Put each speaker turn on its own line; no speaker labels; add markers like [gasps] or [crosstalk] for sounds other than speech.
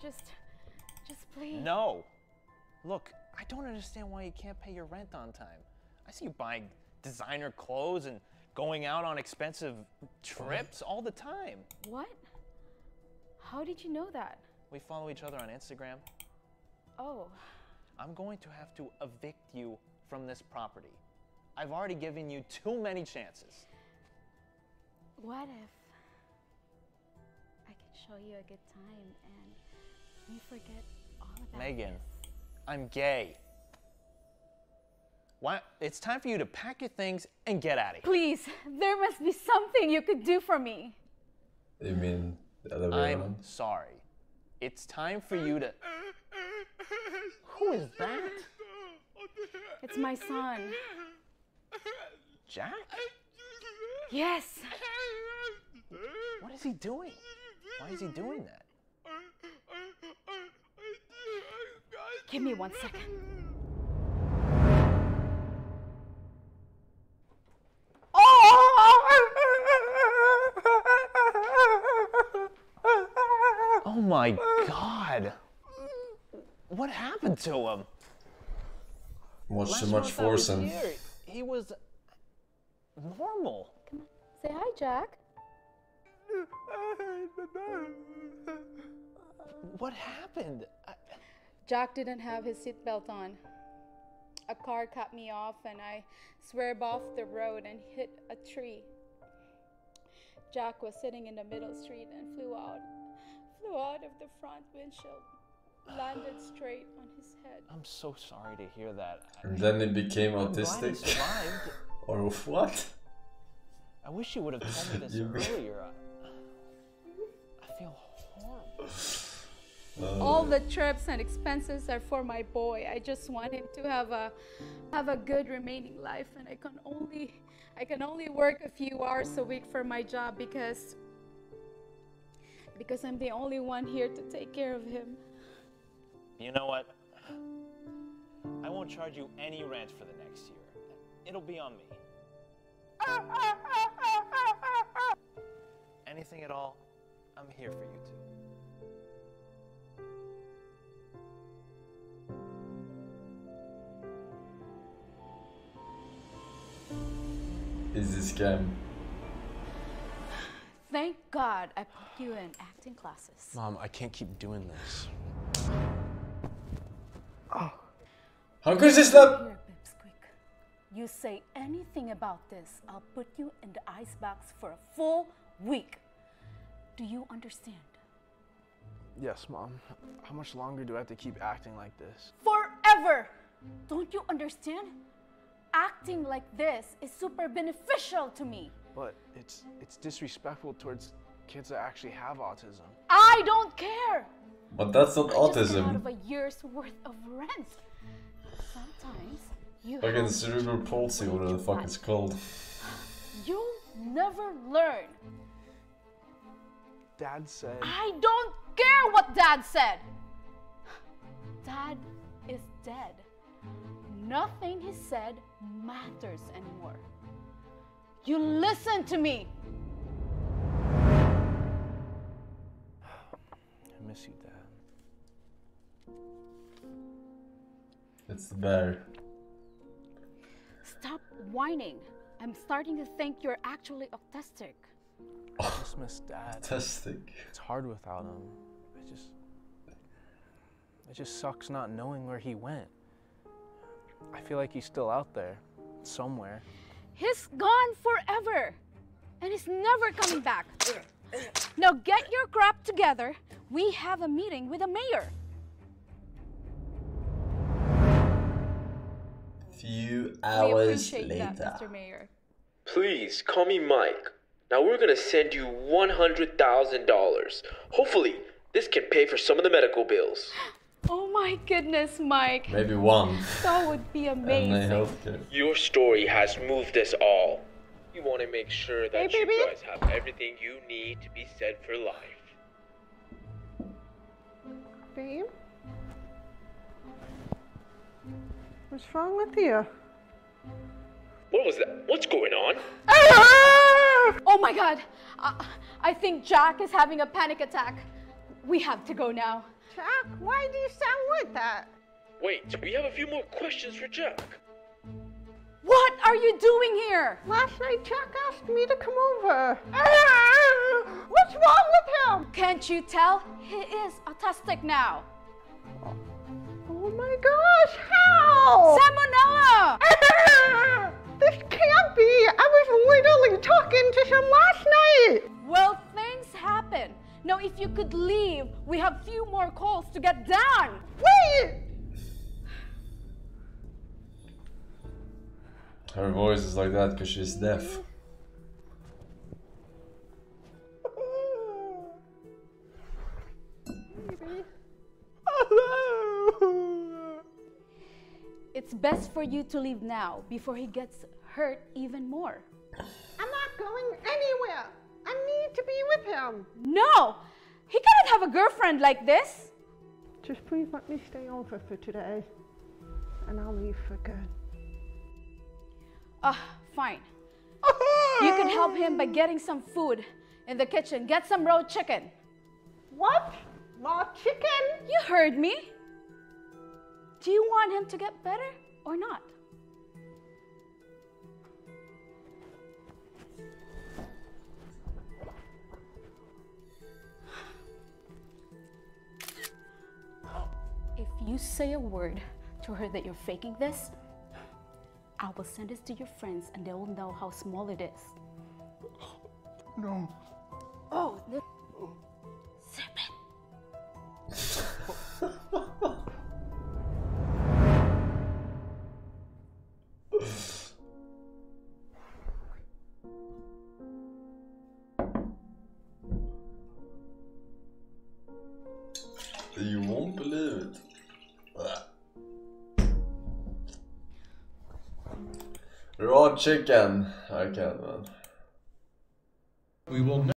just, just please.
No. Look, I don't understand why you can't pay your rent on time. I see you buying designer clothes and going out on expensive trips all the time.
What? How did you know that?
We follow each other on Instagram.
Oh,
I'm going to have to evict you from this property. I've already given you too many chances.
what if show you a good time and you forget all about
Megan,
this?
I'm gay. Why? It's time for you to pack your things and get out of here.
Please, there must be something you could do for me.
You mean the other way
I'm
around?
sorry. It's time for you to. Who is that?
It's my son.
Jack?
Yes.
What is he doing? Why is he doing that?
Give me one second.
Oh my god. What happened to him?
Much
Last
too much
month
force and
here, He was normal.
Say hi, Jack.
What happened? I-
Jack didn't have his seatbelt on. A car cut me off and I swerved off the road and hit a tree. Jack was sitting in the middle street and flew out, flew out of the front windshield, landed straight on his head.
I'm so sorry to hear that.
And then he became
I'm he
autistic. [laughs] or what?
I wish you would have told me this [laughs] earlier. Uh,
all the trips and expenses are for my boy. I just want him to have a have a good remaining life and I can only I can only work a few hours a week for my job because because I'm the only one here to take care of him.
You know what? I won't charge you any rent for the next year. It'll be on me. [laughs] Anything at all, I'm here for you two.
Is this scam?
Thank God I put you in acting classes.
Mom, I can't keep doing this. Oh.
How could this slap?
You say anything about this, I'll put you in the icebox for a full week. Do you understand?
Yes, Mom. How much longer do I have to keep acting like this?
Forever! Don't you understand? Acting like this is super beneficial to me.
But it's it's disrespectful towards kids that actually have autism.
I don't care.
But that's not
I just out
autism.
of a year's worth of rent. Sometimes you
Fucking
have to
cerebral palsy, whatever the fuck it's called.
You'll never learn.
Dad said
I don't care what Dad said. Dad is dead. Nothing he said matters anymore. You listen to me.
I miss you, Dad.
It's the bear.
Stop whining. I'm starting to think you're actually autistic. Oh.
I just miss Dad.
Fantastic.
It's hard without him. It just it just sucks not knowing where he went. I feel like he's still out there somewhere.
He's gone forever. And he's never coming back. Now get your crap together. We have a meeting with the mayor.
Few
we
hours
appreciate
later.
that, Mr. Mayor.
Please call me Mike. Now we're gonna send you $100,000. Hopefully, this can pay for some of the medical bills. [gasps]
Oh my goodness, Mike.
Maybe one.
That would be [laughs]
And
amazing.
they.
Your story has moved us all. We want to make sure that
Hey,
you
baby.
guys have everything you need to be set for life.
Babe? What's wrong with you?
What was that? What's going on? Ah!
Oh my god. I, I think Jack is having a panic attack. We have to go now.
Jack, why do you sound like that?
Wait, we have a few more questions for Jack.
What are you doing here?
Last night Jack asked me to come over. [laughs] What's wrong with him?
Can't you tell? He is autistic now.
Oh my gosh, how?
Salmonella! [laughs]
This can't be. I was literally
if you could leave, we have few more calls to get done.
Wait!
Her voice is like that because she's deaf.
It's best for you to leave now before he gets hurt even more.
I'm not going anywhere. I need to be with him.
No! He cannot have a girlfriend like this.
Just please let me stay over for today, and I'll leave for good.
Ah, fine. [laughs] You can help him by getting some food in the kitchen. Get some raw chicken.
What? Raw chicken?
You heard me. Do you want him to get better or not? You say a word to her that you're faking this, I will send this to your friends and they will know how small it is.
No.
Oh, the... Zip it.
You won't believe it. Raw chicken. I can man.
We will